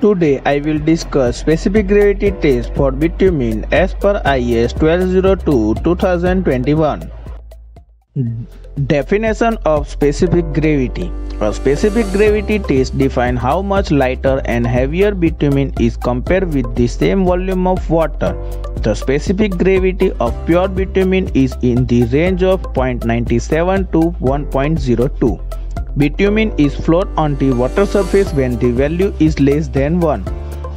Today I will discuss specific gravity test for bitumen as per IS 1202-2021. Definition of specific gravity A specific gravity test defines how much lighter and heavier bitumen is compared with the same volume of water. The specific gravity of pure bitumen is in the range of 0.97 to 1.02. Bitumen is float on the water surface when the value is less than 1.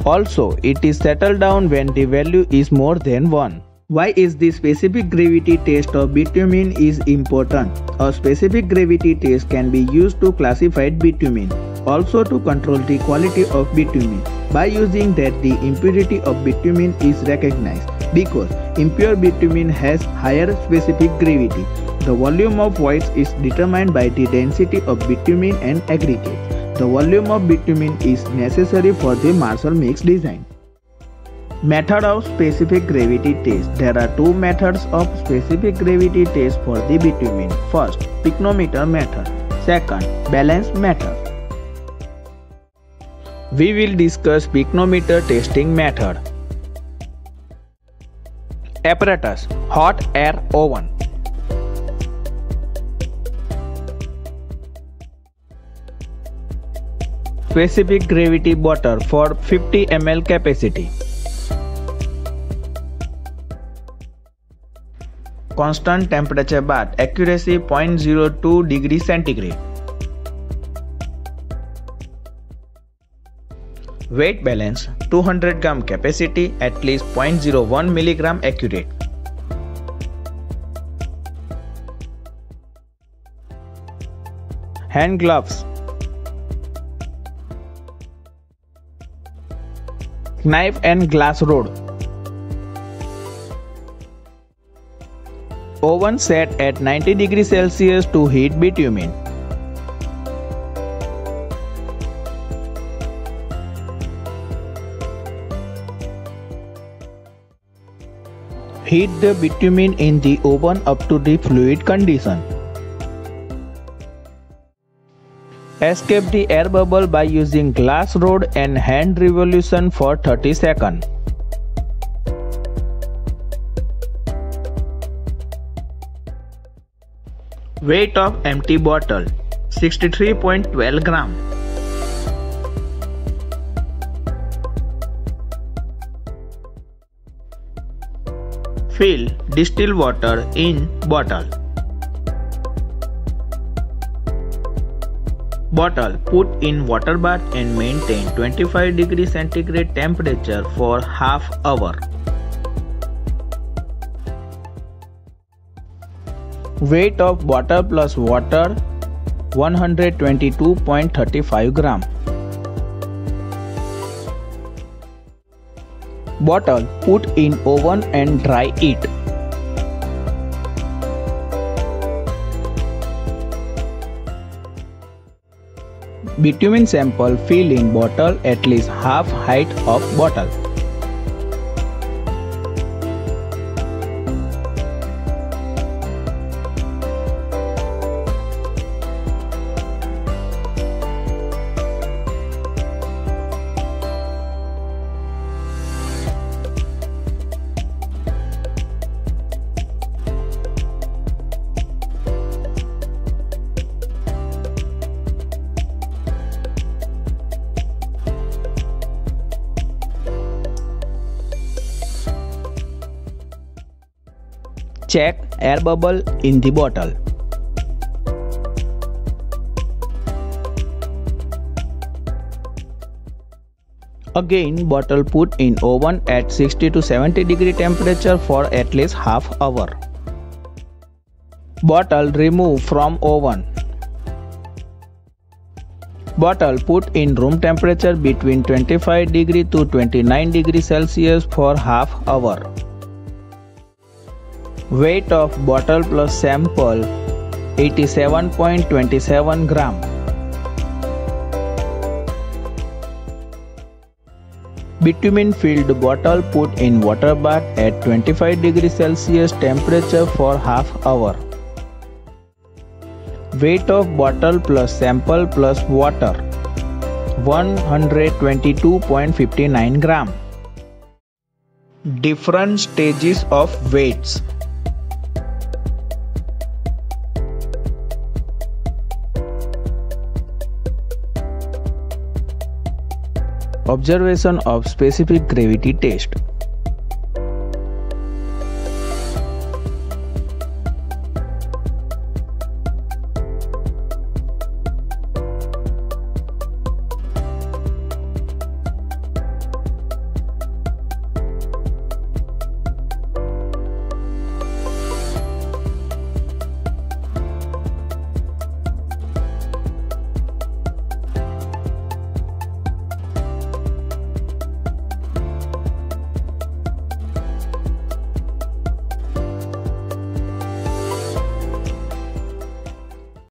Also, it is settled down when the value is more than 1. Why is the specific gravity test of bitumen is important? A specific gravity test can be used to classify bitumen, also to control the quality of bitumen by using that the impurity of bitumen is recognized because impure bitumen has higher specific gravity. The volume of voids is determined by the density of bitumen and aggregate. The volume of bitumen is necessary for the Marshall mix design. Method of specific gravity test. There are two methods of specific gravity test for the bitumen. First, pycnometer method. Second, balance method. We will discuss pycnometer testing method. Apparatus Hot air oven Specific gravity bottle for 50 ml capacity. constant temperature bath accuracy 0.02 degree centigrade weight balance 200 gram capacity at least 0.01 milligram accurate hand gloves knife and glass rod Oven set at 90 degrees Celsius to heat bitumen. Heat the bitumen in the oven up to the fluid condition. Escape the air bubble by using glass rod and hand revolution for 30 seconds. Weight of empty bottle 63.12 gram. Fill distilled water in bottle. Bottle put in water bath and maintain 25 degree centigrade temperature for half hour. Weight of bottle plus water 122.35 gram. Bottle put in oven and dry it. Bitumen sample fill in bottle at least half height of bottle. Check air bubble in the bottle. Again bottle put in oven at 60 to 70 degree temperature for at least half hour. Bottle remove from oven. Bottle put in room temperature between 25 degree to 29 degree Celsius for half hour. Weight of bottle plus sample 87.27 gram. Bitumen filled bottle put in water bath at 25 degree Celsius temperature for half hour. Weight of bottle plus sample plus water 122.59 gram. Different stages of weights. Observation of specific gravity test.